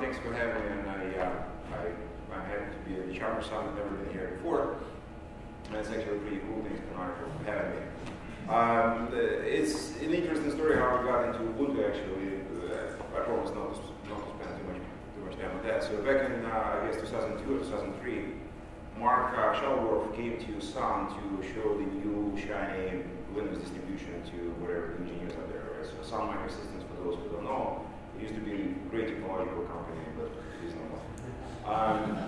Thanks for having me. And I, uh, I, I'm happy to be at the. I've never been here before. And it's actually a pretty cool thing to honor for having me. Um, it's an interesting story how I got into Ubuntu, actually. Uh, I promise not to, not to spend too much, too much time on that. So back in, uh, I guess, 2002 or 2003, Mark uh, Shuttleworth came to Sun to show the new shiny Linux distribution to whatever engineers out there. Right? So Sun Microsystems, for those who don't know, used to be a great technological company, but it is not. Um,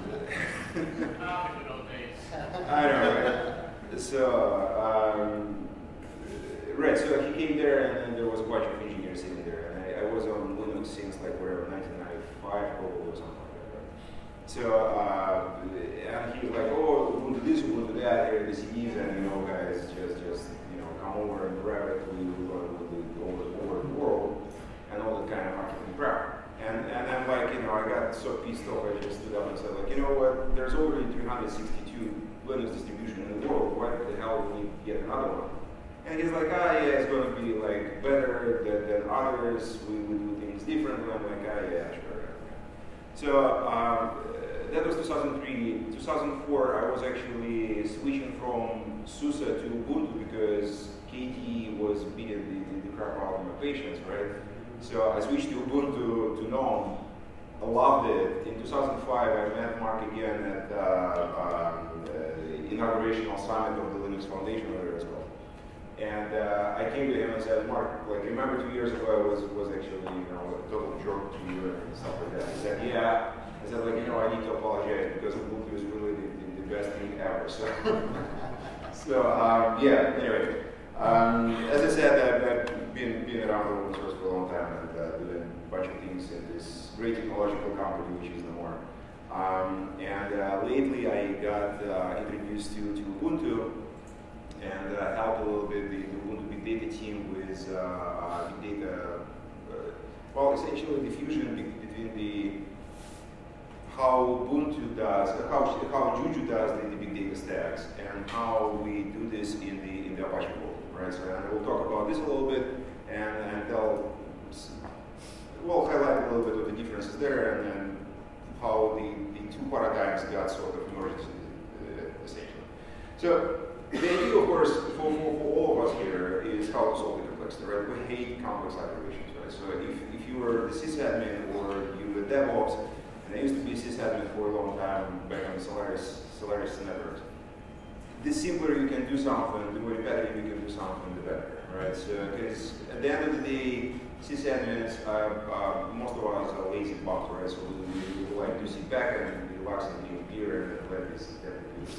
I know, right? So, um, right, so he came there and then there was a bunch of engineers sitting there. And I, I was on Linux since like whatever, 1995 probably or something like that? So, uh, and he was like, oh, we'll do this, we'll do that, here this CDs, and you know, guys, just, just, you know, come over and grab it, we will go over, over the world, and all that kind of marketing crap. And, and then like, you know, I got so pissed off, I just stood up and said like, you know what, there's already 362 Linux distribution in the world, why the hell do we need yet another one? And he's like, ah, yeah, it's going to be like better than, than others, we, we do things differently. I'm like, ah, yeah, sure. So um, that was 2003. 2004, I was actually switching from SUSE to Ubuntu because KDE was beating the, the, the crap out of my patience, right? So I switched to Ubuntu to GNOME. I loved it. In 2005, I met Mark again at uh, um, uh, inaugurational summit of the Linux Foundation, whatever it's called. And uh, I came to him and said, Mark, like, remember two years ago I was, was actually, you know, a total jerk to you and stuff like that. He said, yeah. I said, like, you know, I need to apologize because Ubuntu is really the, the, the best thing ever. So, so um, yeah, anyway. Um, as I said, I've, I've been, been around open source for a long time and uh, doing a bunch of things in this great technological company, which is Nomura. Um, and uh, lately I got uh, introduced to, to Ubuntu and uh, helped a little bit the, Ubuntu Big Data team with uh, uh, big data, well, essentially the fusion between the how Ubuntu does, how, how Juju does the, the, big data stacks, and how we do this in the in the Apache world, right? So and we'll talk about this a little bit, and and tell, we'll highlight a little bit of the differences there, and how the, the two paradigms got sort of merged, uh, essentially. So the idea, of course, for, for, for, all of us here is how to solve the complexity, right? We hate complex operations, right? So if, if you were the sysadmin or you were a DevOps, and I used to be a sysadmin for a long time back on Solaris, Solaris networks, the simpler you can do something, the more repetitive you can do something, the better, right? So, because at the end of the day, sysadmins, uh, uh, most of us are lazy bugs, right? So we, we, like to sit back and relax and drink beer and let this, that do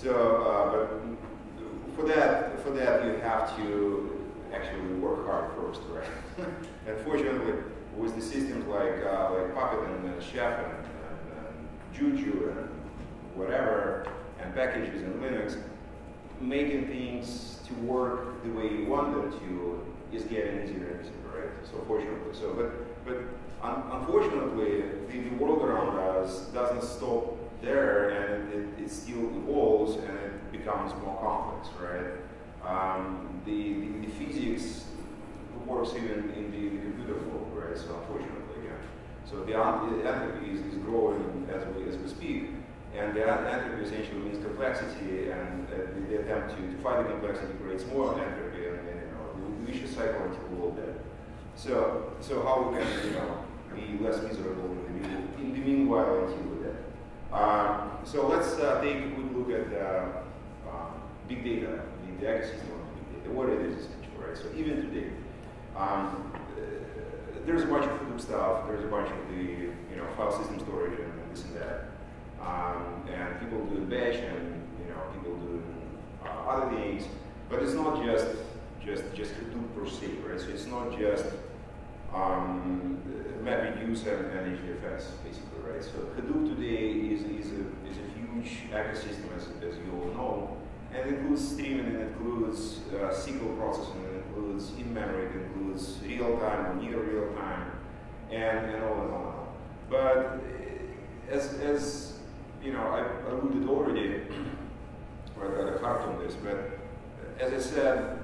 so, uh, but for that, for that you have to actually work hard first, right? Unfortunately, with the systems like uh, like Puppet and uh, Chef and, and, and, Juju and whatever, and packages and Linux, making things to work the way you want them to is getting easier and easier, right? So fortunately, so but but un unfortunately, the, the world around us doesn't stop there and it, it, still evolves and it becomes more complex, right? Um, the, the, the, physics works even in the, the, computer world, right? So unfortunately, yeah. So the, the entropy is, is growing as we, as we speak. And the entropy essentially means complexity, and uh, the, attempt to, fight the complexity creates more entropy, and, and you know, the vicious cycle until we're all dead. So, so how we can, you know, be less miserable in the, in the meanwhile until we're dead. Um, so let's uh, take a quick look at uh, uh, big data, the, the, ecosystem of big data, what it is essentially, right? So even today, um, there's a bunch of Hadoop stuff, there's a bunch of the you know file system storage and this and that, um, and people do batch and you know people do uh, other things, but it's not just just just Hadoop per se, right? So it's not just um, MapReduce and, and HDFS, basically, right? So Hadoop today is, is, a, is a huge ecosystem, as, as you all know, and it includes streaming, it includes uh, SQL processing, it includes in-memory, it includes real-time near real-time, and, and all and all. But as, as you know, I alluded already, or a harp on this, but uh, as I said,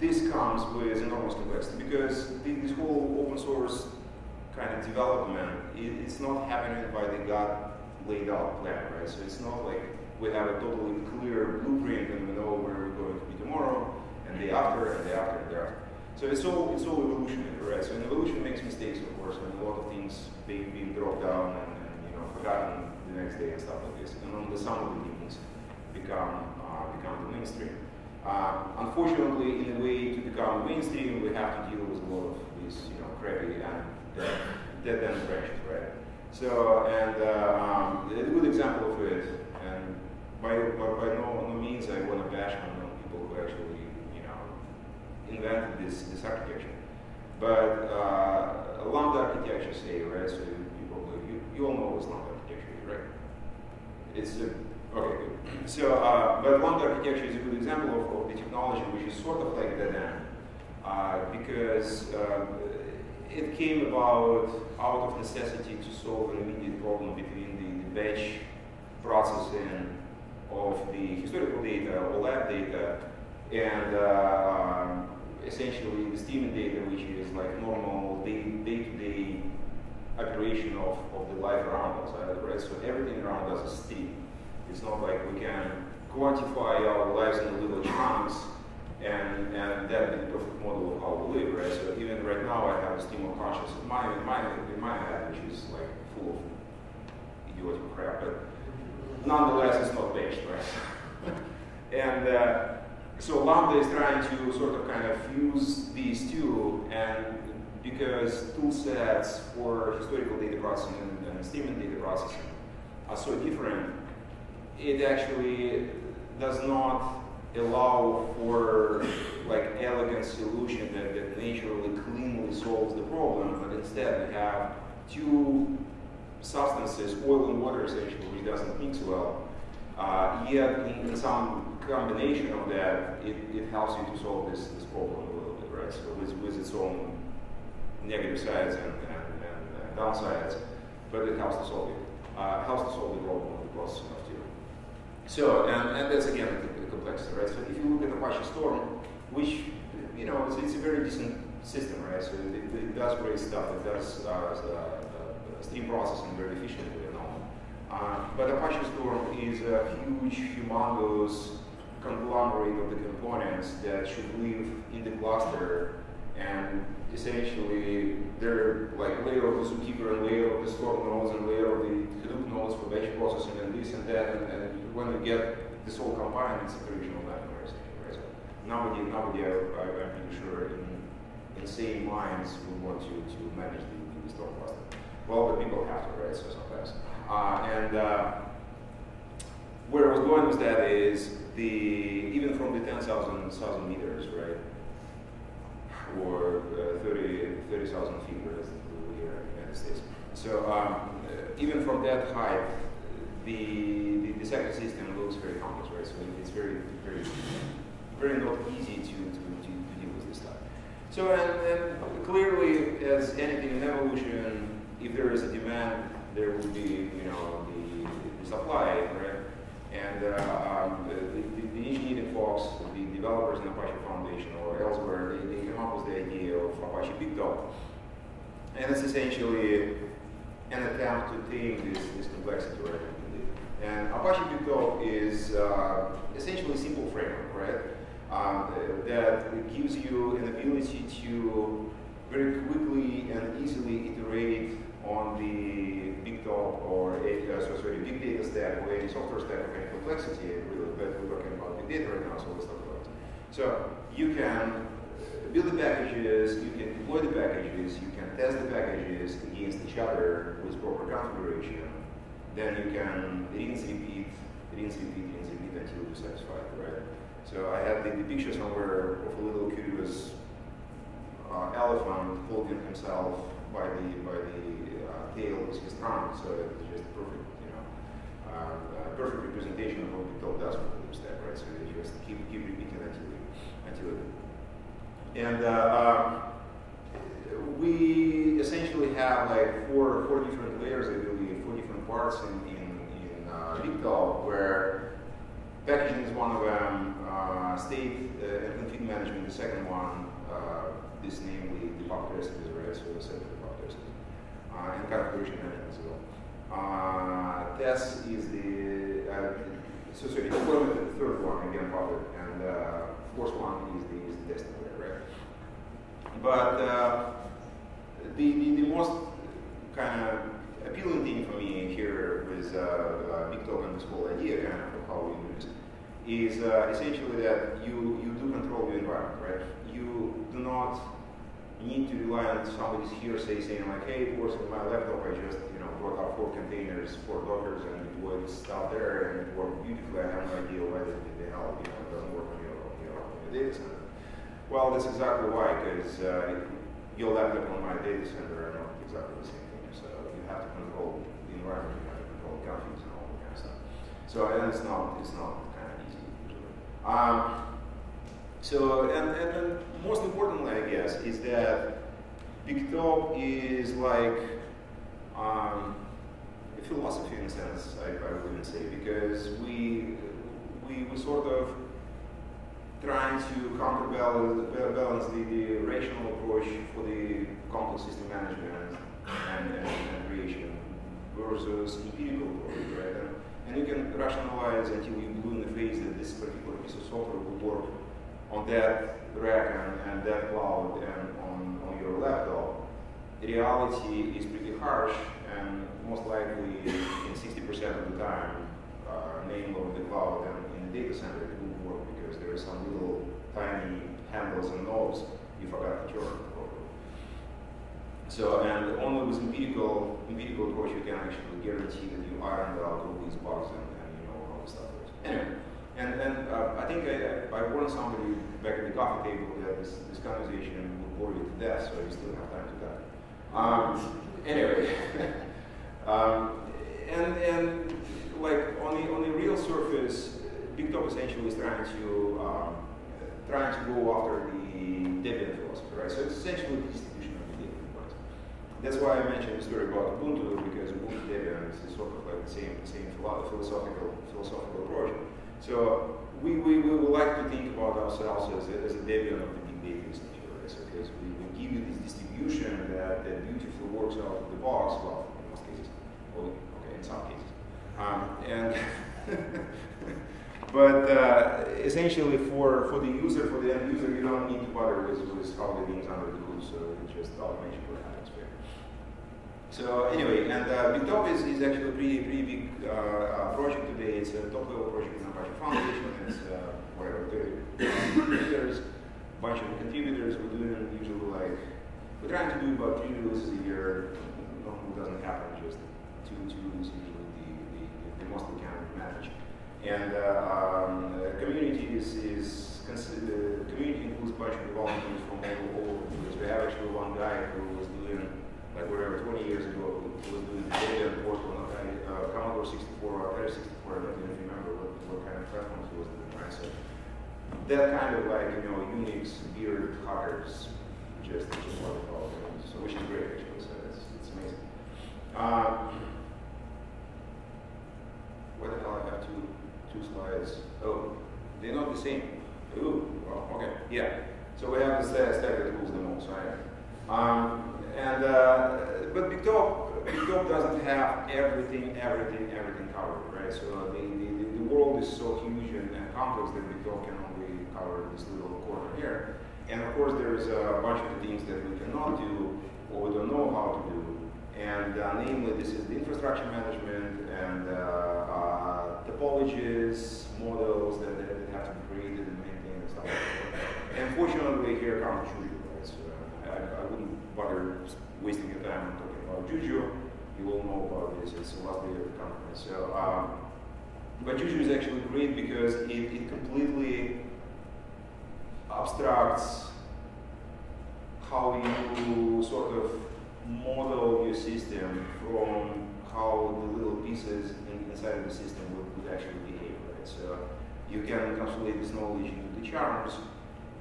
this comes with enormous complexity because this whole open source kind of development, it's not happening by the God laid out plan, right? So it's not like we have a totally clear blueprint and we know where we're going to be tomorrow, and day after, and day after, and day after. So it's all it's all evolutionary, right? So evolution makes mistakes, of course, and a lot of things being, being dropped down and, the next day and stuff like this. And only some of the things become uh, become the mainstream. Uh, unfortunately, in a way to become mainstream, we have to deal with a lot of these, you know, crappy and dead end branches, right? So, and uh, um, a good example of it, and by, by, by no, no means I want to bash on people who actually you know, invented this, this architecture. But uh, Lambda architecture, say, right? So people, you, you all know what Lambda? It's a, okay, good. So, uh, but Lambda architecture is a good example of, of the technology which is sort of like end, uh, because uh, it came about out of necessity to solve an immediate problem between the, the batch processing of the historical data or lab data and uh, essentially the steaming data, which is like normal day-to-day operation of, of the life around us, right? So everything around us is steam. It's not like we can quantify our lives in little chunks and, and that be the perfect model of how we live, right? So even right now I have a stream of consciousness in my, in my, in my head, which is like full of idiotic crap, but nonetheless it's not based, right? and uh, so Lambda is trying to sort of kind of fuse these two, and because tool sets for historical data processing and, and steaming data processing are so different, it actually does not allow for like elegant solution that, that naturally cleanly solves the problem, but instead we have two substances, oil and water essentially, which doesn't mix well. Uh, yet in, in some combination of that, it, it helps you to solve this, this problem a little bit, right? So with, with its own negative sides and, and, and, and downsides, but it helps to solve it. Uh, helps to solve the problem of the process enough too. So, and, and that's again the, the, complexity, right? So if you look at Apache Storm, which, you know, it's, it's a very decent system, right? So it, it does great stuff. It does uh, uh, stream processing very efficiently and all. Uh, but Apache Storm is a huge, humongous conglomerate of the components that should live in the cluster and essentially they're like layer of the zookeeper and layer of the storm nodes and layer of the Hadoop nodes for batch processing and this and that and, and when you get this all combined it's a traditional nightmare right? Nobody, nobody I, I, am pretty sure in insane minds would want to, to manage the, the storm cluster. Well, but people have to, right? So sometimes. Uh, and uh, where I was going with that is the even from the 10,000 meters, right, or uh, 30 30,000 feet, where we are in the United States. So um, uh, even from that height, the, the, the second system looks very complex, right? So it's very very very not easy to, to, to, to deal with this stuff. So and, and clearly, as anything in evolution, if there is a demand, there will be you know the, the supply, right? And uh, um, the, engineering folks, the developers in Apache Foundation or elsewhere, they, they came up with the idea of Apache Bigtop. And it's essentially an attempt to tame this, this complexity right And Apache Bigtop is uh, essentially a simple framework, right? Um, that gives you an ability to very quickly and easily iterate on the big dog or a, uh, so sorry, big data stack or any software stack of any complexity, really, but we're talking big data so let's talk about. So you can build the packages, you can deploy the packages, you can test the packages against each other with proper configuration. Then you can rinse, repeat, rinse, repeat, rinse, repeat until you're satisfied, right? So I have the, the picture somewhere of a little curious uh, elephant holding himself by the by the tail is his trunk, so it's just perfect, you know, uh, uh, perfect representation of what the tail does keep keep repeating until you, until it. And uh, um, we essentially have like four four different layers, I believe, four different parts in in, in uh, Bigtop, where packaging is one of them, uh, state uh, and config management the second one, uh, this namely the Puppet recipes, right? So the set the Puppet recipes. uh, and configuration management as well. Uh, test is the, uh, so sorry, deployment is the third one, again, public, and uh, fourth one is the, is the testing layer, right? But uh, the, the, the most kind of appealing thing for me here with uh, uh, Bigtop and this whole idea kind of how we do it is uh, essentially that you, you do control your environment, right? You do not need to rely on somebody's hearsay saying like, hey, it works with my laptop, I just, you brought out four containers, four Dockers, and it deployed stuff there, and it worked beautifully. I have no idea why the, the hell, you know, it doesn't work on your, your, on your data center. Well, that's exactly why, because uh, your laptop on my data center are not exactly the same thing. So you have to control the environment, you have to control conflicts and all that kind of stuff. So and it's not, it's not kind of easy. Um, so, and, and, and, most importantly, I guess, is that Bigtop is like um, a philosophy in a sense, I, I would even say, because we, we, we sort of trying to counterbalance balance the, the rational approach for the complex system management and, and, and creation versus empirical approach, right? And, and you can rationalize until you blue in the face that this particular piece of software will work on that rack and, and that cloud and on, on your laptop. Reality is pretty harsh and most likely in 60% of the time, uh, name of the cloud and in the data center it won't work because there are some little tiny handles and knobs you forgot to turn. So, and only with empirical, empirical approach you can actually guarantee that you ironed out all these bugs and, and you know how the stuff. Anyway. And, and uh, I think I, I warned somebody back at the coffee table that this, this conversation will bore you to death, so you still have time to die. Um, anyway, um, and, and like on the, on the real surface, Bigtop essentially is trying to, um, trying to go after the Debian philosophy, right? So it's essentially the distribution of the Debian points. That's why I mentioned the story about Ubuntu, because Ubuntu Debian is sort of like the same, same philosophical, philosophical approach. So we, we, we would like to think about ourselves as a, as a Debian of the big data right? So because we this distribution that, that beautifully works out of the box, well, in most cases, well, okay, in some cases. Um, and but uh, essentially for, for the user, for the end user, you don't need to bother with, with how the things under the hood, so it's just automation what happens here. So anyway, and uh, Bigtop is, is actually a pretty, pretty big uh, uh, project today. It's a top level project in Apache Foundation. It's uh, whatever, 30 contributors, a bunch of contributors. We're doing usually like, we're trying to do about three releases a year. Normally doesn't happen, just two, two is usually the, the, the most we can manage. And uh, um, the community is, is the community includes a bunch of volunteers from all, over the. We have actually one guy who was doing, like whatever, 20 years ago, was doing data and port on uh, Commodore 64 or Atari 64. I don't even remember what, what kind of platforms he was doing, right? So that kind of like, you know, Unix beard hackers, just, it. So which is great actually, so it's, it's amazing. Uh, what the hell I have two two slides. Oh, they're not the same. Ooh, well, okay, yeah. So we have the stack that rules them all? Um, and uh, but Bigtop, Bigtop doesn't have everything, everything, everything covered, right? So the, the, the world is so huge and, complex that Bigtop can only this little corner here. And of course, there's a bunch of things that we cannot do or we don't know how to do. And uh, namely, this is the infrastructure management and uh, uh, topologies, models that, that, have to be created and maintained and stuff like that. And fortunately, here comes Juju. Right? So I, I, wouldn't bother wasting your time talking about Juju. You all know about this. It's the last day of the company. So, um, but Juju is actually great because it, it completely abstracts how you sort of model your system from how the little pieces in, inside of the system would, would actually behave, right? So you can encapsulate this knowledge into the charms,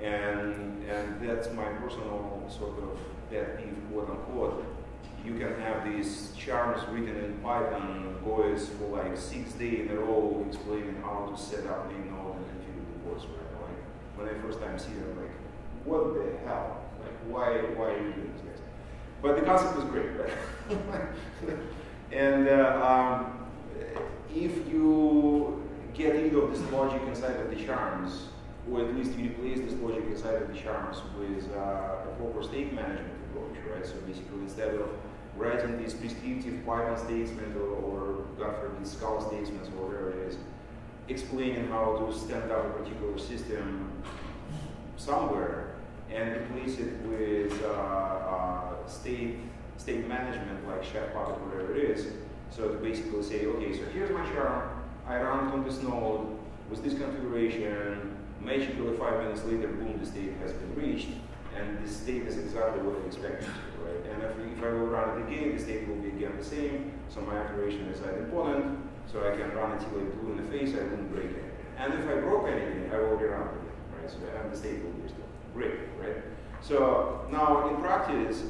and and that's my personal sort of pet peeve, quote unquote. You can have these charms written in Python, goes for like six days in a row explaining how to set up name node and configure the ports, right? Like when I first time see I'm like, what the hell? Like why why are you doing this? but the concept was great, right? and uh, um, if you get rid of this logic inside of the charms, or at least you replace this logic inside of the charms with uh, a proper state management approach, right? So basically, instead of writing these prescriptive Python statement or, or God forbid, Scala statements or whatever it is, explaining how to stand up a particular system somewhere and replace it with uh, uh, state state management like Chef Puppet, whatever it is. So to basically say, okay, so here's my charm, I run it on this node with this configuration, magically five minutes later, boom, the state has been reached, and the state is exactly what I expected right? And if, if I will run it again, the state will be again the same, so my operation is idempotent, so I can run until I blue in the face, I won't break it. And if I broke anything, I will rerun it again, right? So and the state will be still great, right? So now in practice,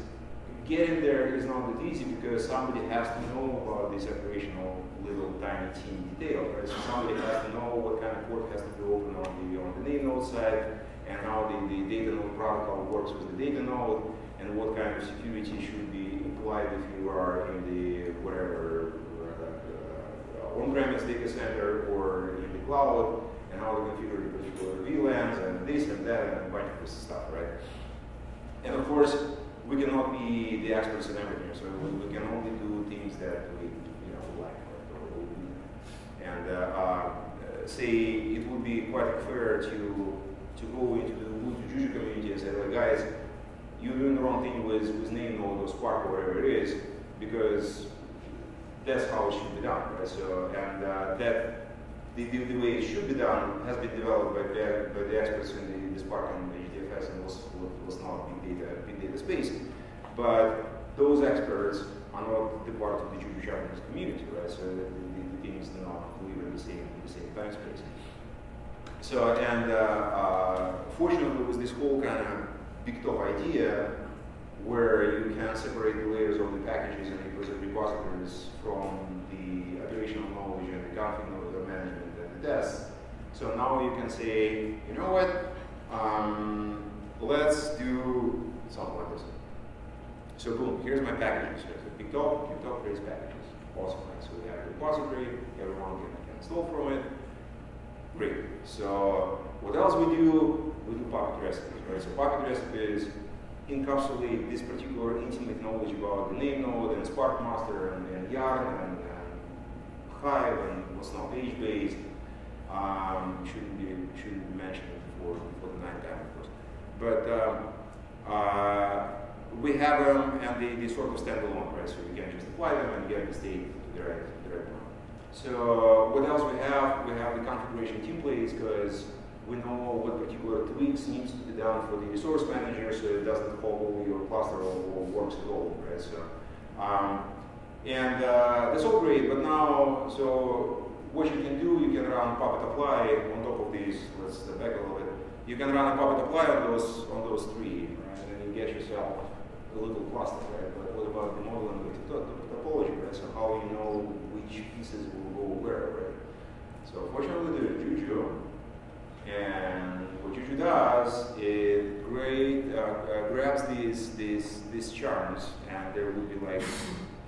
getting there is not that easy because somebody has to know about this operational little tiny teeny detail, right? So somebody has to know what kind of port has to be open on the on the name node side and how the, the data node protocol works with the data node and what kind of security should be applied if you are in the whatever on-premise data center or in the cloud and how to configure the particular VLANs and this and that and a bunch of this stuff, right? And of course, we cannot be the experts in everything, so we, we can only do things that we you know like. And uh, uh, say it would be quite fair to to go into the Juju community and say, like, guys, you're doing the wrong thing with, with name node or Spark or whatever it is, because that's how it should be done, right? So, and uh, that the, the, the, way it should be done has been developed by the, by the experts in the, the Spark and the HDFS and was, was not big data, big data space. But those experts are not the part of the sharpness community, right? So the, the, the things do not live in the same, the same time space. So, and uh, uh, fortunately, with this whole kind of Bigtop idea, where you can separate the layers of the packages and the repositories from the operational knowledge and the config management and the tests. So now you can say, you know what, um, let's do something like this. So boom, here's my packages. Here's a Bigtop creates packages. Awesome, right? So we have a repository, everyone can, can install from it. Great. So what else we do? We do Puppet recipes, right? So Puppet recipes encapsulate this particular intimate knowledge about the name node and Spark master and, and Yarn and, and Hive and what's not page based. Um, shouldn't be shouldn't be mentioned before for the night time, of course. But um, uh, we have them and they, they sort of stand alone, right? So we can just apply them and get the state to the right, the right one. So what else we have? We have the configuration templates because we know what particular tweaks needs to be done for the resource manager so it doesn't hobble your cluster or, or works at all, right? So, um, and uh, that's all great, but now, so what you can do, you can run Puppet apply on top of these. Let's step back a little bit. You can run a Puppet apply on those on those three, right? And then you get yourself a little cluster, right? But what about the modeling with the topology, right? So how you know which pieces will go where, right? So fortunately, the Juju and what Juju does, it great, uh, uh, grabs these, these, these charms, and there will be like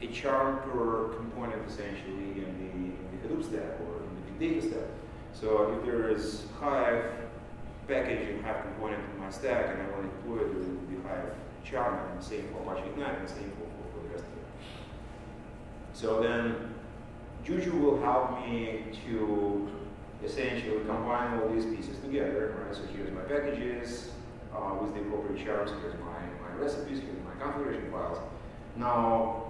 a charm per component essentially in the, in the Hadoop stack or in the big data stack. So if there is Hive package and Hive component in my stack, and I want to deploy it, there will be Hive charm, and the same for Apache Ignite, and the same for, for, for the rest of it. So then Juju will help me to essentially combine all these pieces together, right? So here's my packages uh, with the appropriate charts, here's my, my recipes, here's my configuration files. Now,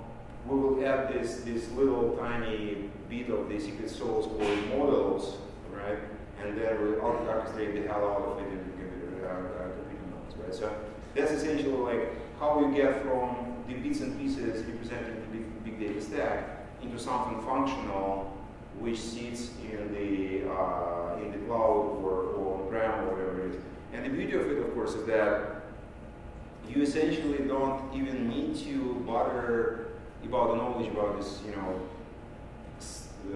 we will add this, this little tiny bit of the secret sauce called models, right? And then we'll orchestrate the hell out of it in computer, uh, computer nodes, right? So that's essentially like how we get from the bits and pieces representing the big, big data stack into something functional which sits in the uh, in the cloud or, on-prem or whatever it is. And the beauty of it, of course, is that you essentially don't even need to bother about the knowledge about this, you know,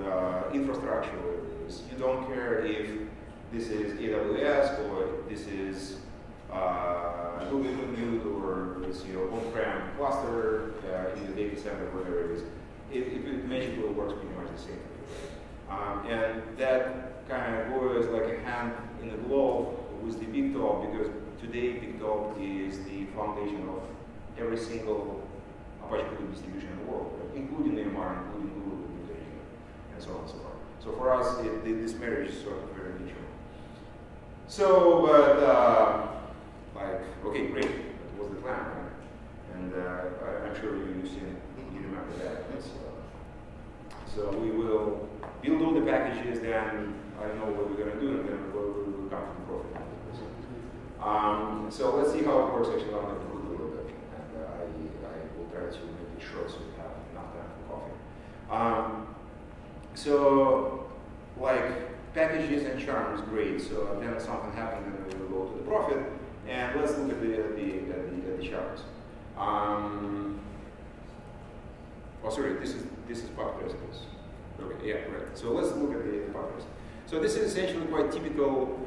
uh, infrastructure. You don't care if this is AWS or this is uh, Google Compute or let's see, on-prem cluster uh, in the data center, whatever it is, it, it magically works pretty much the same. Um, and that kind of goes like a hand in the glove with the Bigtop because today Bigtop is the foundation of every single Apache Hadoop distribution in the world, right? including EMR, including Google implementation, and so on and so forth. So for us, it, this marriage is sort of very natural. So, but uh, like, okay, great, that was the plan, right? And uh, I, am sure you, you, seen, you remember that. So we will build all the packages, then I know what we're going to do, and then we'll, we'll come to the profit. Um, so let's see how it works actually on the food a little bit, and uh, I, I will try to make it short so we have enough time for coffee. Um, so, like packages and charms, great. So then something happens, and we will go to the profit, and let's look at the at the at the, at the charms. Um, oh, sorry, this is this is Puppet recipes. Okay, yeah, right. So let's look at the, the Puppet So this is essentially quite typical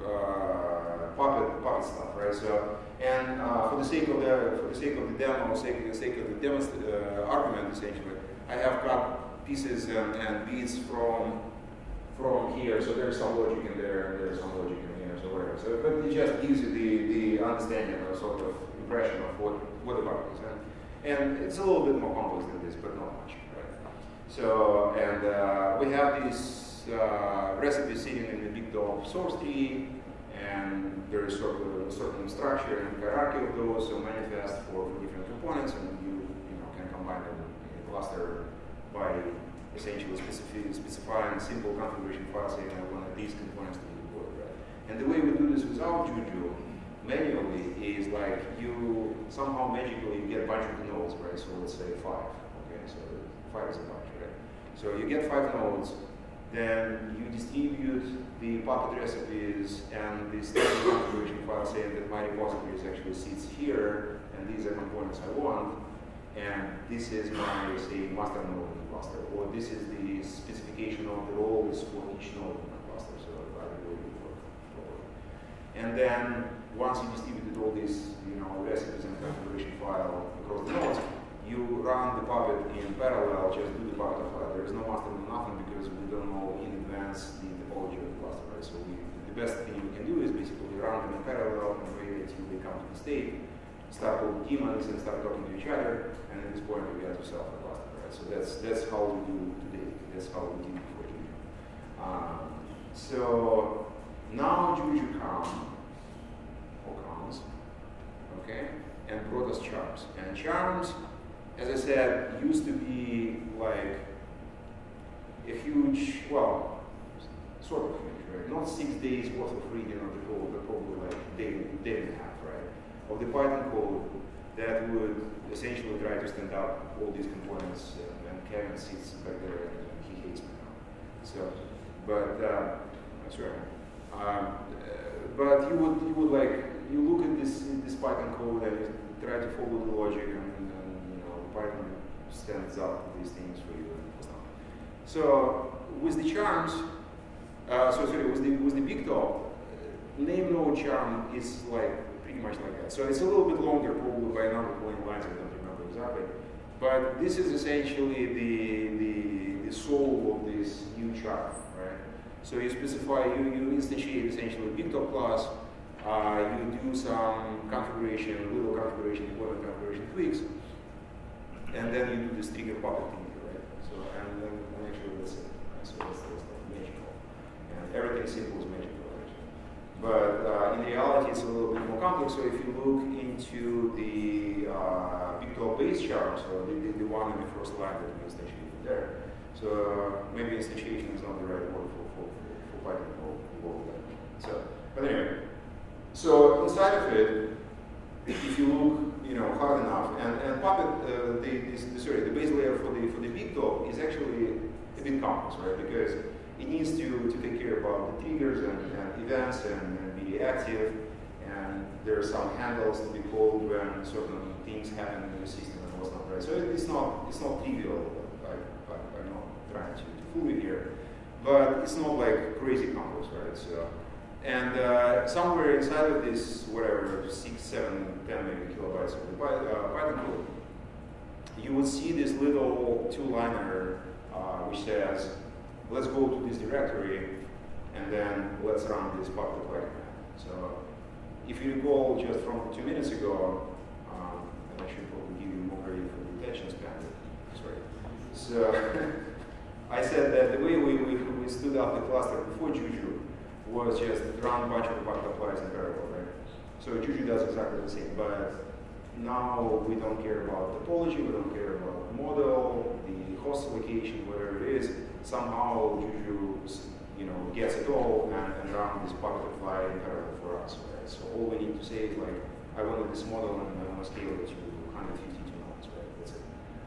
uh, Puppet Puppet stuff, right? So and uh, for the sake of the for the sake of the demo, sake, the sake of the uh, argument, essentially, I have got pieces and, and beats from from here. So there's some logic in there, and there's some logic in here, so whatever. So but it just gives you the the understanding or sort of impression of what what the Puppet is. And, it's a little bit more complex than this, but not much, right? So and uh, we have these uh, recipes sitting in the Bigtop source tree and there is sort of a certain structure and hierarchy of those, so manifest for, different components, and you, you know, can combine them in a cluster by essentially specific, specifying simple configuration files saying I want these components to be deployed. Right? And the way we do this without Juju like you somehow magically you get a bunch of nodes, right? So let's say five. Okay, so five is a bunch, right? So you get five nodes, then you distribute the Puppet recipes and the standard configuration file saying that my repository actually sits here, and these are components I want, and this is my, say, master node in the cluster, or this is the specification of the roles for each node in the cluster, so I will do forward. And then once you distributed all these, you know, recipes and configuration file across the nodes, you run the Puppet in parallel, just do the Puppet file. There is no master, no nothing, because we don't know in advance the topology of the cluster, right? So we, the best thing you can do is basically run them in parallel and wait until they come to the state, start with daemons and start talking to each other, and at this point you get yourself a cluster, right? So that's that's how we do today. That's how we did before Juju. Um, so now Juju come, okay, and brought us charms. And charms as I said, used to be like a huge, well, sort of huge, right? Not six days worth of reading of the code, but probably like day, day and a half, right? Of the Python code that would essentially try to stand up all these components, and, and Kevin sits back there and he hates me now. So, but uh, that's right. Um, but you would you would like you look at this this Python code and you try to follow the logic and you know Python stands up these things for you. So with the charms, uh, so sorry, with the with the Bigtop, name node charm is like pretty much like that. So it's a little bit longer, probably by another 20 lines. I don't remember exactly, but this is essentially the the, the soul of this new charm, right? So you specify you you instantiate essentially Bigtop class. Uh, you do some configuration, little configuration, important configuration tweaks, and then you do this trigger Puppet thing right? So, and then actually that's it. Right? So that's, that's like magical. And everything simple is magical, actually. But uh, in reality, it's a little bit more complex. So if you look into the uh, Bigtop base chart, so the, the, the, one in the first line that we instantiated there, so uh, maybe instantiation is not the right word for, for, for, Python or, So, but anyway, so inside of it, if you look, you know, hard enough, and, and Puppet, uh, the, the, sorry, the base layer for the for the Bigtop is actually a bit complex, right? Because it needs to, to take care about the triggers and, and events and, and, be active, and there are some handles to be called when certain things happen in the system and what's not right. So it's not it's not trivial. I, I, am not trying to, to fool you here, but it's not like crazy complex, right? So And uh, somewhere inside of this, whatever, six, seven, ten maybe kilobytes of Python code, you would see this little two-liner uh, which says, let's go to this directory and then let's run this Puppet apply command. So if you recall just from two minutes ago, um, and I should probably give you more credit for the attention span. Sorry. So I said that the way we, we, we stood up the cluster before Juju was just run a bunch of applies in parallel, right? So Juju does exactly the same, but now we don't care about topology, we don't care about model, the host location, whatever it is. Somehow Juju you know, gets it all and, and run this apply in parallel for us. Right? So all we need to say is like, I wanted this model and I want to scale it to 152 nodes, right? That's it.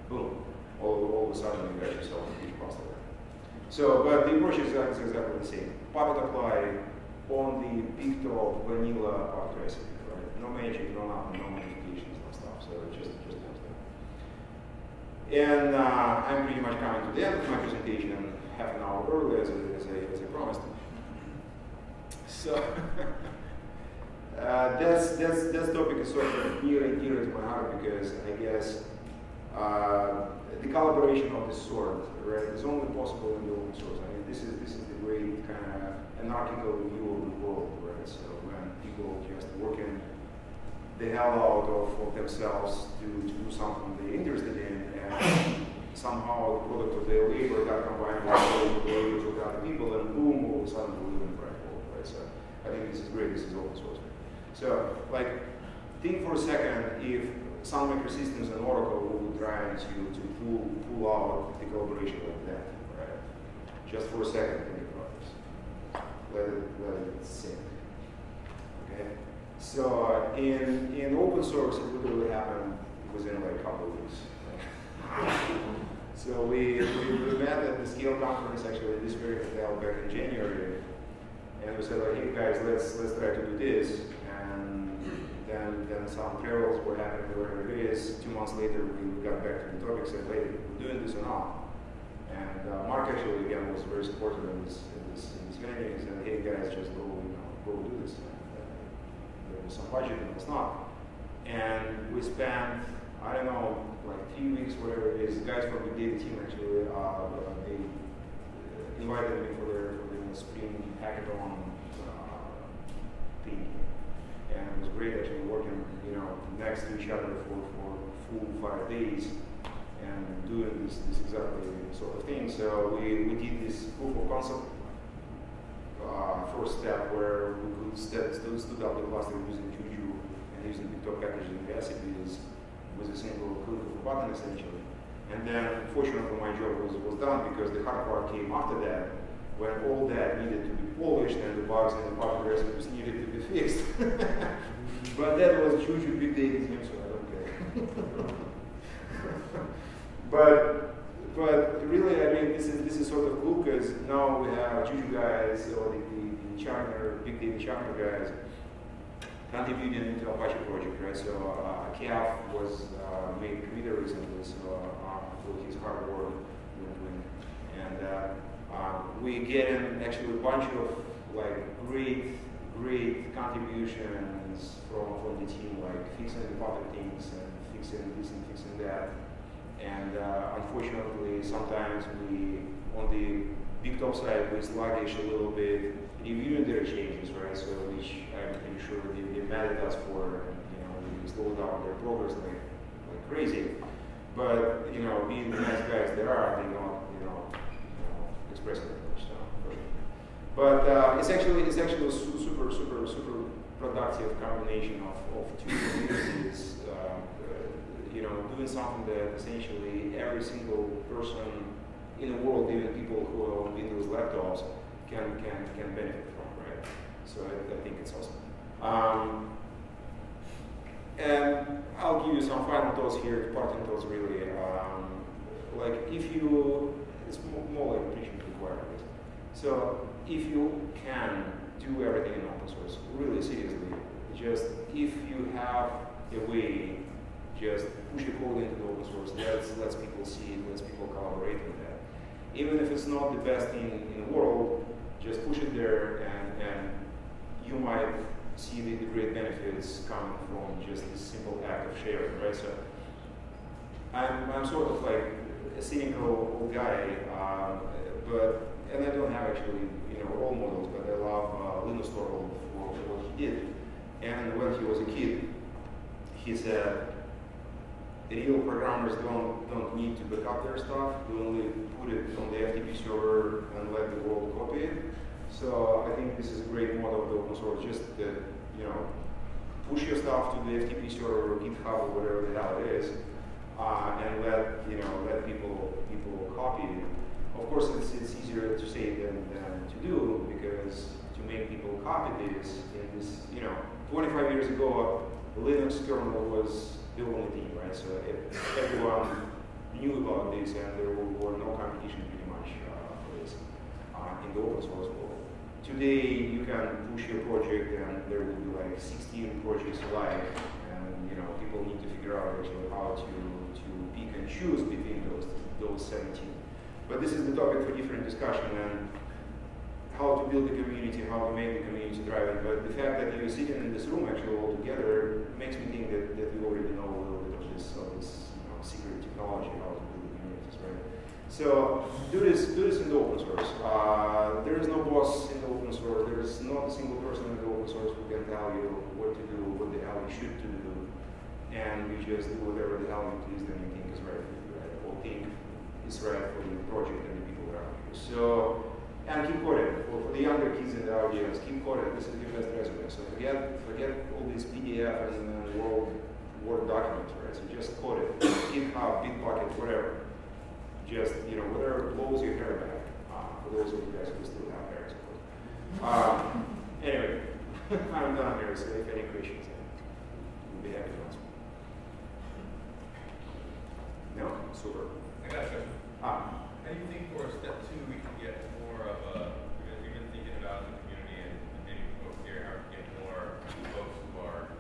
Boom. All, all of a sudden you got yourself a huge cluster. So, but the approach is exactly the same. Puppet apply on the Bigtop vanilla Puppet recipe, right? No magic, no nothing, no modifications, no stuff. So just just down. And uh, I'm pretty much coming to the end of my presentation half an hour early as as I, as I promised. So uh, that's, that's, that's topic is sort of near and dear to my heart because I guess uh, the collaboration of this sort, right, is only possible in the open source. I mean, this is, this is the great kind of anarchical view of the world, right? So when people just working the hell out of, of themselves to, to do something they're interested in and somehow the product of their labor got combined with the labor of other people, and boom, all of a sudden we live in a private world, right? So I think this is great. This is open source. So, like, think for a second if Sun Microsystems and Oracle would try to, to pull, pull out the collaboration like that, right? Just for a second. Let it, let it. Okay? So, uh, in, in open source, it literally happened within like a couple of weeks. So we, we, we, met at the Scale conference actually this very hotel back in January, and we said, like, hey guys, let's let's try to do this. And then then some travels were happening wherever it is. Two months later, we got back to the topic, said, hey, we're doing this or not. And uh, Mark actually again was very supportive in this in this, venue. He said, hey guys, just go you know go do this. And, uh, there was some budget, and it's not. And we spent I don't know like three weeks, whatever it is. The guys from the data team actually, uh, they uh, invited me for their, for their spring hackathon uh, thing. And it was great actually working, you know, next to each other for, for full five days and doing this, this exactly sort of thing. So we, we did this proof of concept uh, first step where we could step, stood, stood the cluster using Juju and using Bigtop packaging recipes with a single click of a button essentially. And then fortunately my job was, was done because the hard part came after that when all that needed to be polished and the bugs and the Puppet recipes needed to be fixed. but that was Juju big day in team, so I don't care. but but really, I mean, this is this is sort of cool because now we have Juju guys or the, the, the Charmer, big data Charmer guys contributing into Apache project, right? So uh, Kev was uh, made committer recently, so uh, for his hard work. And uh, uh, we get actually a bunch of like great, great contributions from, from the team, like fixing the Puppet things and fixing this and fixing that. And uh, unfortunately, sometimes we, on the Bigtop side, we sluggish a little bit reviewing their changes, right? So which I'm pretty sure they, they mad at us for, you know, we slow down their progress like, like crazy. But, you know, being the nice guys they are, they don't, you know, you know express it much. But uh, it's actually it's actually a su super super super productive combination of, of two communities. You know, doing something that essentially every single person in the world, even people who are own Windows laptops, can can can benefit from, right? So I, I think it's awesome. Um, and I'll give you some final thoughts here, parting thoughts really. Um, like if you, it's more, like the choir. So if you can do everything in open source, really seriously, just if you have a way, just push the code into the open source, let's, let's people see it, let's people collaborate with that. Even if it's not the best thing in the world, just push it there and, and you might see the, the great benefits coming from just this simple act of sharing, right? So I'm, I'm sort of like a cynical old guy, um, but and I don't have actually you know role models, but I love uh, Linus Torvald for what he did. And when he was a kid, he said, real programmers don't don't need to back up their stuff. They only put it on the FTP server and let the world copy it. So I think this is a great model of the open source. Just you know, push your stuff to the FTP server or GitHub or whatever the hell it is, uh, and let you know let people people copy it. Of course, it's, it's easier to say than, than to do because to make people copy this this you know 25 years ago, Linux kernel was right? So everyone knew about this, and there were no competition pretty much uh, for this uh, in the open source world. Today, you can push your project and there will be like 16 projects live and you know people need to figure out actually how to, to pick and choose between those, those 17. But this is the topic for different discussion and how to build the community, how to make the community thriving. But the fact that you're sitting in this room actually all together makes me think that, that we already know a of this, you know, secret technology, how to build communities, right? So do this, do this in the open source. Uh, there is no boss in the open source. There is not a single person in the open source who can tell you what to do, what the hell you should do, and you just do whatever the hell you please and you think is right for you, right? Or think is right for the project and the people around you. So, and keep coding. For, for the younger kids in the audience, keep coding. This is your best resume. So forget forget all these PDFs and uh, Word, Word documents, right? So just code it. GitHub, Bitbucket, whatever just, you know, whatever blows your hair back, uh, for those of you guys who still have hair, I. Um, anyway, I'm done here, so if any questions, I'd be happy to answer. No? Super. I got a question. Ah. How do you think for step two we can get more of a, because we've been thinking about the community and maybe folks here, how to get more folks who are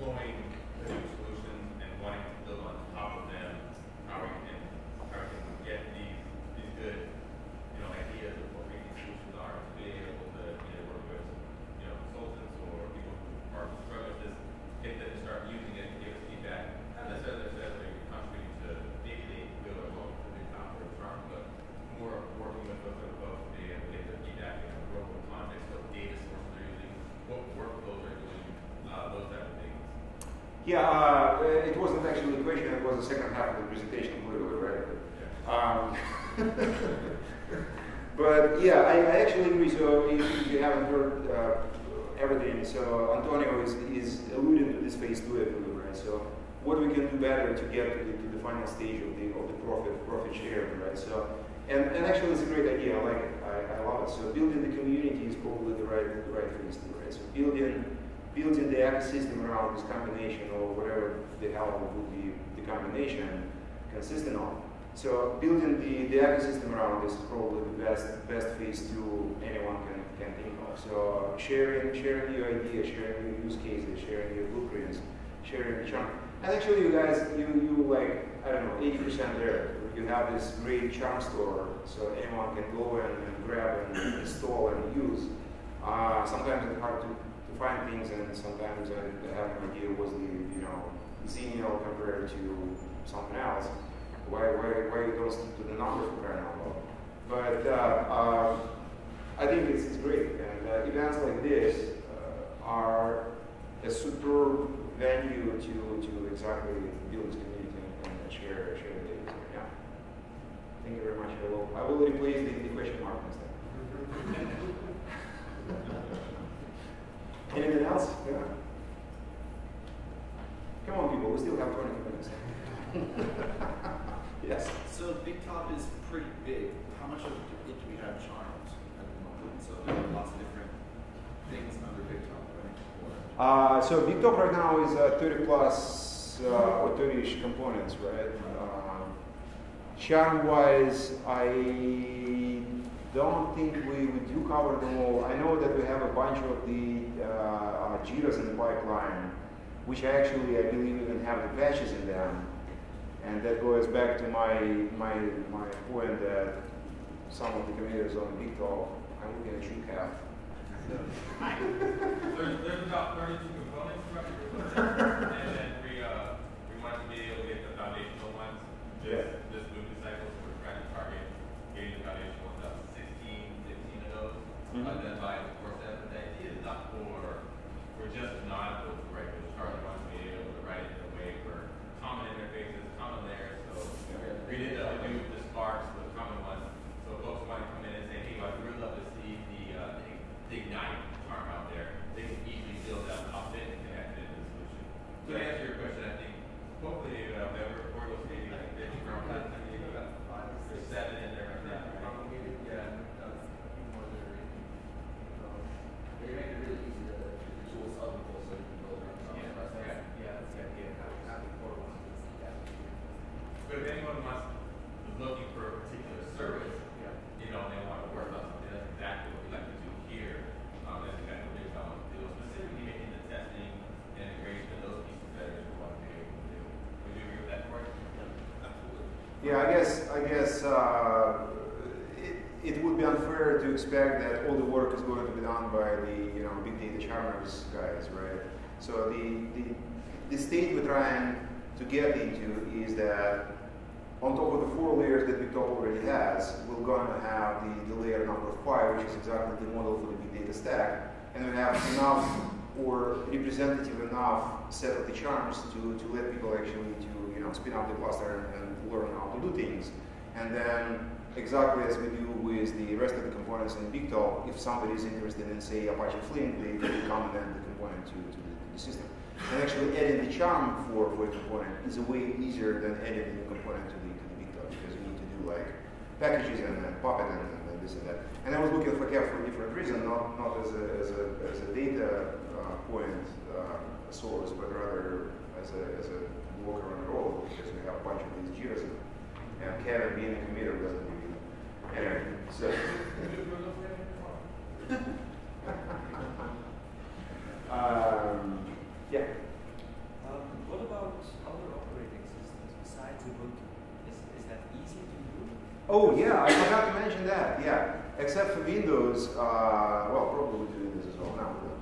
deploying new solutions and wanting to build on top of them, how we can, how we can get these, these good, you know, ideas of what making solutions are, to be able to either work with, you know, consultants or people who are struggling with this, get them to start using it, and give us feedback, not necessarily necessarily contributing to day-to-day build or well, to the top or strong, but more working with those other folks to be able to get their feedback in a local context, what data sources they're using, what workflows they're doing, uh, those type of things. Yeah, uh, it wasn't actually a question, it was the second half of the presentation, literally, right? Um, but yeah, I, I, actually agree. So if, if you haven't heard uh, everything, so Antonio is, is alluding to this phase two equilibrium, right? So what we can do better to get to the, to the final stage of the of the profit profit sharing, right? So and, and actually it's a great idea. I like it. I, I love it. So building the community is probably the right the right phase two, right? So building building the ecosystem around this combination or whatever the hell would be the combination consistent on. So building the, the ecosystem around this is probably the best best phase two anyone can, can think of. So sharing sharing your ideas, sharing your use cases, sharing your blueprints, sharing the chunk. And actually you guys you you like I don't know, 80% there. You have this great charm store, so anyone can go and, and grab and install and use. Uh, sometimes it's hard to, to find things, and sometimes I, I have no idea was the you know Xenial compared to something else why, why, why you don't stick to the numbers for crying. But uh, um, I think it's, it's great, and uh, events like this uh, are a superb venue to, to exactly build this community and, share, share the data. Yeah. Thank you very much. I will, I will replace the, the question mark instead. Anything else? Yeah. Come on, people. We still have 20 minutes. yes. So Bigtop is pretty big. How much of it do we have charms at the moment? So there are lots of different things under Bigtop, Uh, right? so Bigtop right now is uh, 30 plus uh, or 30-ish components, right? Uh, Charm-wise, I don't think we, we do cover them all. I know that we have a bunch of the uh, Jiras in the pipeline, which actually I believe even have the patches in them. And that goes back to my my my point that some of the committees on Bigtop, I'm looking at you, Cap. There's, there's about thirty-two components to it, and then we, uh, we wanted to be able to get the foundational ones, Yeah. just, just moving cycles, so we're trying to target getting the foundational Mhm. identified for seven, but the idea is not for, for just nautical, to write those charts, we want to be able to write it in a way for common interfaces, common layers, so we did uh, do the sparks, the common ones, so folks want to come in and say, hey, I'd really love to see the, uh, the the Ignite charm out there, they can easily build that off it and connect it into the solution. So to answer your question, I think, hopefully, uh, whatever, or those maybe like fifty around that, I think about five, there's seven in there right now. probably. Yeah. more than They make it really easy to, to tools other tools so you can build around Yeah, something. yeah, yeah, that's the idea, having, having four ones, But if anyone wants, is looking for a particular service, you know, and they want to work on something, that's exactly what we like to do here. Um, that's exactly what they want to do, specifically making the testing, integration of those pieces better is what we want to be able to do. Would you agree with that, Cory? Absolutely. Yeah, I guess I guess uh, it, it would be unfair to expect that all the work is going to be done by the you know big data charmers guys, right? So the the, the state we're trying to get into is that on top of the four layers that Big already has, we're going to have the, the layer number five, which is exactly the model for the big data stack, and we have enough or representative enough set of the charms to, to let people actually to you know spin up the cluster and, and learn how to do things. And then exactly as we do with the rest of the components in Bigtop, if somebody is interested in say Apache Flink, they, they come and add the component to, to, the, system. And actually adding the charm for, for a component is a way easier than adding the component to the, to the because you need to do like packages and, and Puppet and, and this and that. And I was looking for Kev for a different reason, not, not as, a, as, a, as a data uh, point uh, source, but rather as a, as a blocker on the road because we have a bunch of these JIRAs. And Kevin being a committer doesn't really. Anyway, so. um, yeah. Um, what about other operating systems besides Ubuntu? Is, is that easy to do? Oh yeah, I forgot to mention that. Yeah, except for Windows, uh, well, probably do Windows as well. No, we don't.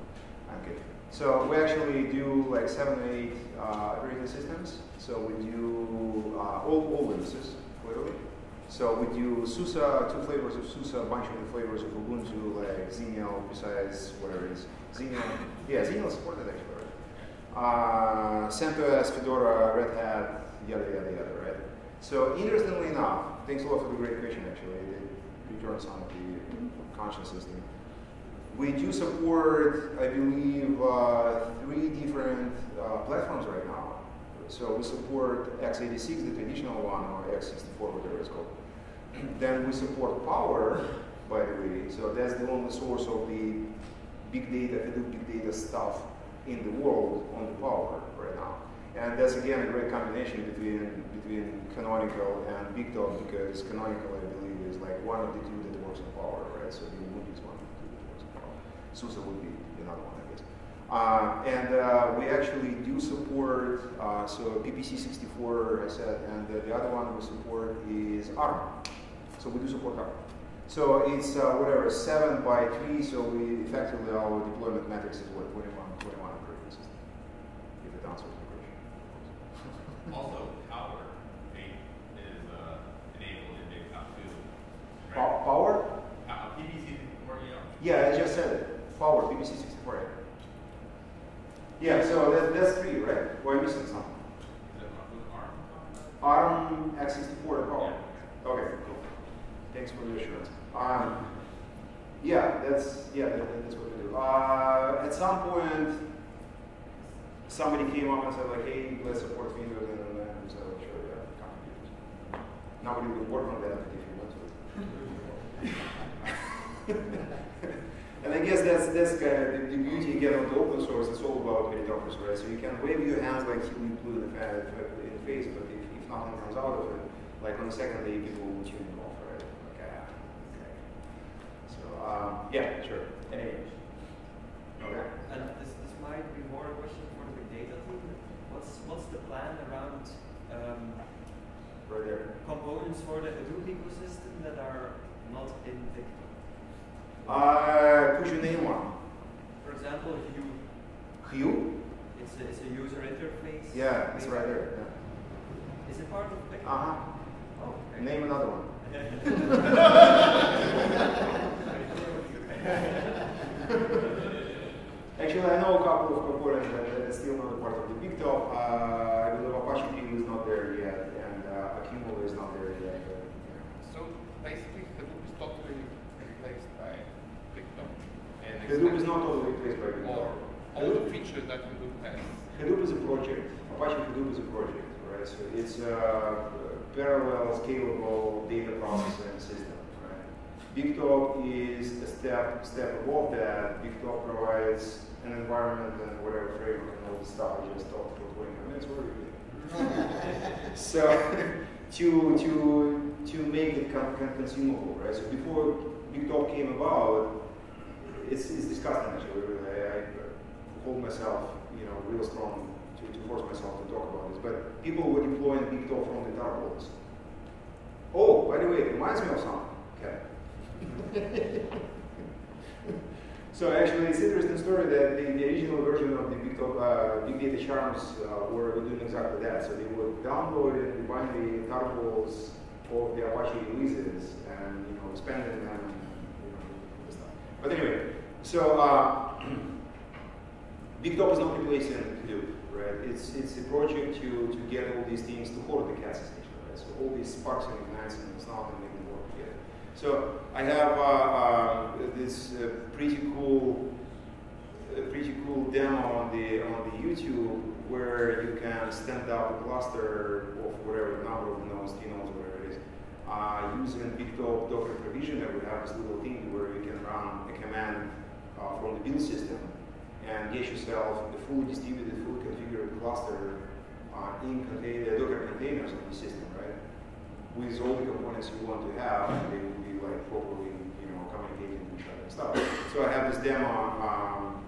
I'm kidding. So we actually do like seven or eight uh, systems. So we do uh, all, all Windowses, clearly. So we do SUSE, two flavors of SUSE, a bunch of the flavors of Ubuntu, like Xenial, besides whatever it is. Xenial, yeah, Xenial supported actually, right? Uh, CentOS, Fedora, Red Hat, yada yada yada, right? So interestingly enough, thanks a lot for the great question actually. It returns on the conscious system. We do support, I believe, uh, three different uh, platforms right now. So we support x86, the traditional one, or x64, whatever it's called. then we support Power, by the way. So that's the only source of the big data, Hadoop big data stuff in the world on the Power right now. And that's again a great combination between between Canonical and Bigtop because Canonical, I believe, is like one of the two that works on Power, right? So the Ubuntu one of the two that works on Power. SUSE would be another one, I guess. Uh, and uh, we actually do support, uh, so PPC64, I said, and the other one we support is ARM. So we do support ARM. So it's uh, whatever, 7 by 3, so we effectively, our deployment metrics is what, 21, 21 operating system, if it answers the question. Also, Power eight is, uh, enabled in Bigtop too. right? Pa- Power? Uh, PPC, or, you know, Yeah, I just said it. Power, PPC64. Yeah, so that, that's three, right? Or I'm missing something. is it with ARM? ARM X64 and Power. Okay, cool. Thanks for the assurance. Um, yeah, that's yeah, that, that's what we do. Uh, at some point, somebody came up and said like, "Hey, let's support Windows," and then we said, like, "Sure, yeah, computers." Nobody would work on that if you want to. and I guess that's that's kind of the, the beauty again of the open source. It's all about meritocracy, right? So you can wave your hands like you blew in the, in the face, but if, if nothing comes out of it, like on the second day, people will tune it off, right? Like, ah, okay. So um, yeah, sure. Any Okay. And this, this might be more a question for the data team. What's what's the plan around um, Right there. components for the Hadoop ecosystem that are not in Bigtop? Uh, could you name one? For example, Hue, Hue? it's a, it's a user interface. Yeah, it's right there. Is it part of the Uh huh. Oh, okay. Name another one. Actually, I know a couple of components that, are still not a part of the Bigtop. Uh, I believe Apache Beam is not there yet, and uh, Accumulo is not there yet. But, So basically, Hadoop is totally replaced by Bigtop. And Hadoop is not totally replaced by Big Or Top. all the features that Hadoop has. Hadoop is a project. Apache Hadoop is a project, right? So it's a parallel, scalable data processing system, right? Bigtop is a step step above that. Bigtop provides an environment and whatever framework and all the stuff I just talked for 20 minutes. What are you so to to to make it con- con- consumable, right? So before Bigtop came about, it's, it's disgusting actually. I, I hold myself, you know, real strong to, to force myself to talk about this. But people were deploying Bigtop from the Tarballs. Oh, by the way, it reminds me of something. Okay. so actually, it's interesting story that the, the original version of the Big, Talk, uh, Big Data Charms uh, were doing exactly that. So they would download and bind the binary tarballs of the Apache releases and you know expanding them. And, you know, the stuff. But anyway, so uh, is not replacing Hadoop, right? It's it's a project to to get all these things to hold the cats essentially, right? So all these sparks and ignites and not and make them work together. So I have uh, uh, this uh, pretty cool, uh, pretty cool demo on the on the YouTube where you can stand up a cluster of whatever number of nodes, T nodes, whatever it is, uh, using Bigtop Docker provision. That we have this little thing where you run a command uh, from the build system and get yourself a fully distributed, fully configured cluster uh, in container, Docker containers in the system, right? With all the components you want to have, and they will be like properly, you know, communicating with each other and stuff. So I have this demo um,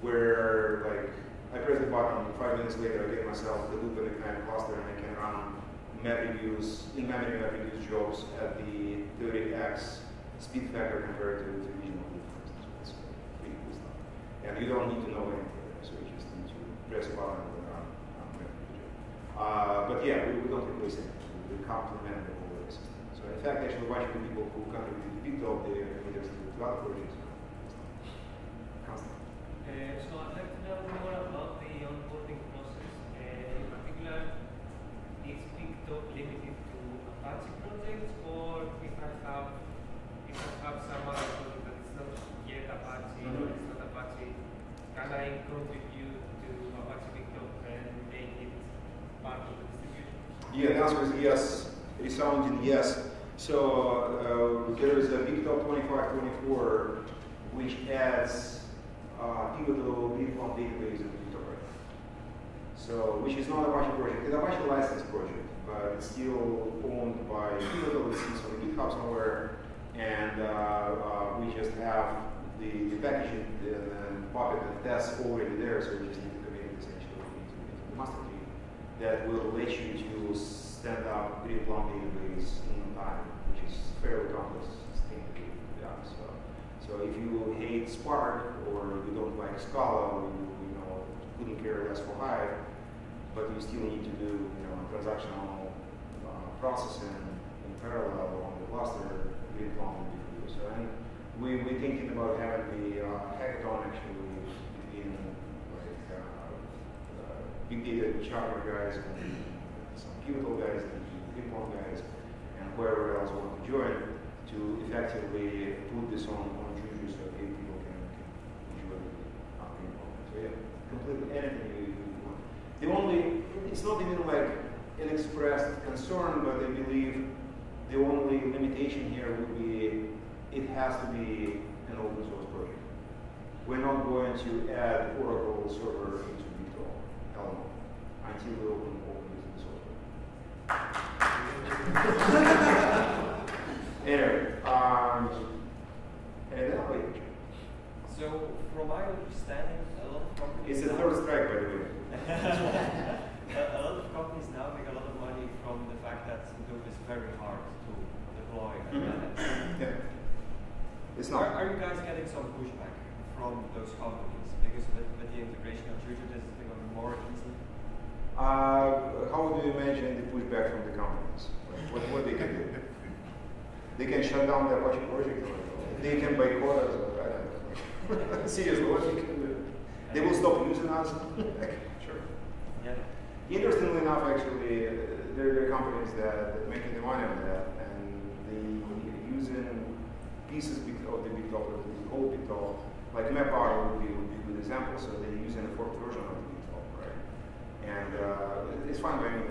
where like I press the button, five minutes later I get myself the loop and the of cluster and I can run MapReduce, in-memory MapReduce jobs at the 30x speed factor compared to, to regional instance. It's pretty cool stuff. And you don't need to know anything, so you just need to press button and run, run. Uh, but yeah, we, we don't replace it. We complement the whole system. So in fact, actually, watching the people who contribute to Bigtop, they are leaders to other projects. Uh, so I'd like to know more about the onboarding process. Uh, in particular, is Bigtop limited to Apache projects, or if I have Yet Apache or it's not Apache, can I contribute to Apache Bigtop and make it part of the distribution? Yeah, the answer is yes, resounding yes. So uh, there is a Top 2524 which adds uh, pivotal Bitcoin database in right. So, which is not a Apache project, it's a Apache license project, but it's still owned by Pivotal, it sits on GitHub somewhere, and uh, uh, we just have the, the packaging and then Puppet and test already there, so we just need to commit it essentially into, the master tree that will let you to stand up real long database in time, which is fairly complex thing to. Yeah, so, so if you hate Spark or you don't like Scala or you, you know couldn't care less for Hive, but you still need to do you know transactional uh, processing in parallel on the cluster, be for and we we're thinking about having the uh, hackathon actually between like uh, big data charter guys and some pivotal guys and Bitcoin guys and whoever else want to join to effectively put this on, on Juju so people can, can enjoy the uh, Bitcoin. So yeah, completely anything you, you want. The only, it's not even like an expressed concern, but I believe the only limitation here would be it has to be an open source project. We're not going to add Oracle server into Elmo until we open open source to the source. anyway, um, and then I'll wait. So, from my understanding, a lot of companies. It's a now- third strike, by the way. a, a lot of companies now make a lot of money from the fact that Hadoop is very hard to deploy and Mhm. manage. Yeah. It's Are, not. are you guys getting some pushback from those companies? Because with, with the integration of Juju, this is becoming more easy. Uh, how do you imagine the pushback from the companies? What, what they can do? They can shut down the Apache project. They can boycott us. or I don't know. Seriously, what they can do? They will stop using us. sure. Yeah. Interestingly enough, actually, uh, there, there are companies that, that making the money on that, and they using pieces bit- of the Bigtop, or the whole Bigtop, like MapR would be, would be a good example. So they're using a forked version of the Bigtop, right? And uh, it's fine by me.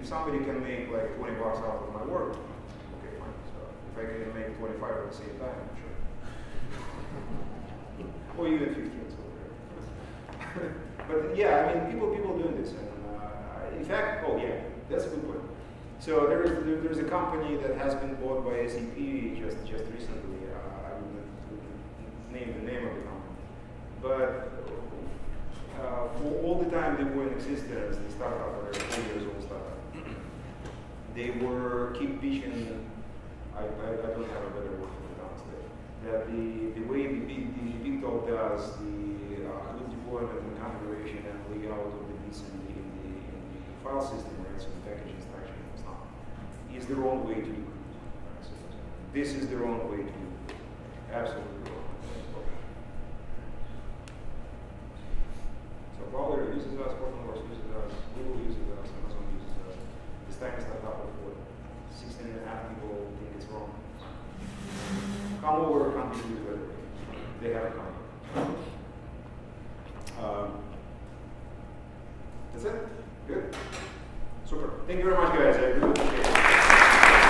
If somebody can make like 20 bucks out of my work, okay, fine. So if I can make 25 at the same time, sure. or even 15, so whatever. but yeah, I mean, people people doing this, and uh, in fact, oh yeah, that's a good point. So there is there's a company that has been bought by SAP just just recently. Name the name of the company, but uh, for all the time they were in existence, the startup, or four years old startup, they were keep pitching. I, I, I don't have a better word for it honestly. That the, the way the big the talk does the uh, deployment and configuration and layout of the bits in the, in the, in the file system, right? So the package instruction and stuff is the wrong way to do it. Right? So this is the wrong way to do it. Absolutely wrong. Huawei uses us, Portnox uses us, Google uses us, Amazon uses us. This time it's not about before. 16 and a half people think it's wrong. Come over, come to the other. They have come. Um, that's it. Good. Super. Thank you very much, guys. I really appreciate it.